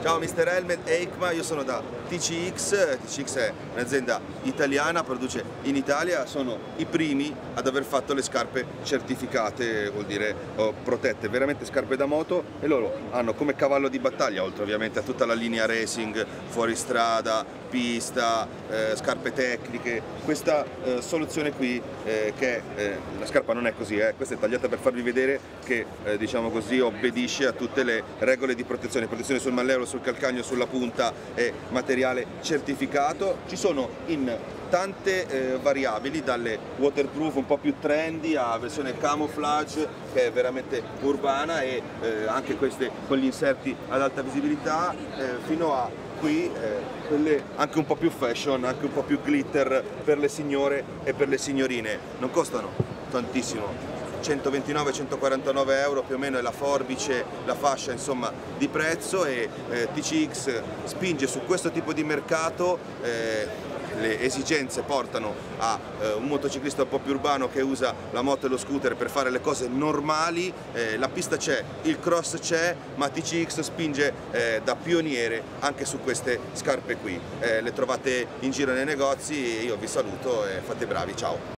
Ciao Mr. Helmet Eikma, io sono da TCX, TCX è un'azienda italiana, produce in Italia, sono i primi ad aver fatto le scarpe certificate, vuol dire oh, protette, veramente scarpe da moto e loro hanno come cavallo di battaglia, oltre ovviamente a tutta la linea racing, fuoristrada, pista, eh, scarpe tecniche, questa eh, soluzione qui eh, che eh, la scarpa non è così, eh, questa è tagliata per farvi vedere che eh, diciamo così obbedisce a tutte le regole di protezione, protezione sul malleo, sul calcagno, sulla punta e materiale certificato, ci sono in tante eh, variabili dalle waterproof un po' più trendy a versione camouflage che è veramente urbana e eh, anche queste con gli inserti ad alta visibilità fino a qui eh, quelle anche un po' più fashion, anche un po' più glitter per le signore e per le signorine. Non costano tantissimo, 129-149 euro più o meno è la forbice, la fascia insomma di prezzo e eh, TCX spinge su questo tipo di mercato eh, le esigenze portano a eh, un motociclista un po' più urbano che usa la moto e lo scooter per fare le cose normali, eh, la pista c'è, il cross c'è, ma TCX spinge eh, da pioniere anche su queste scarpe qui. Eh, le trovate in giro nei negozi, io vi saluto e fate bravi, ciao!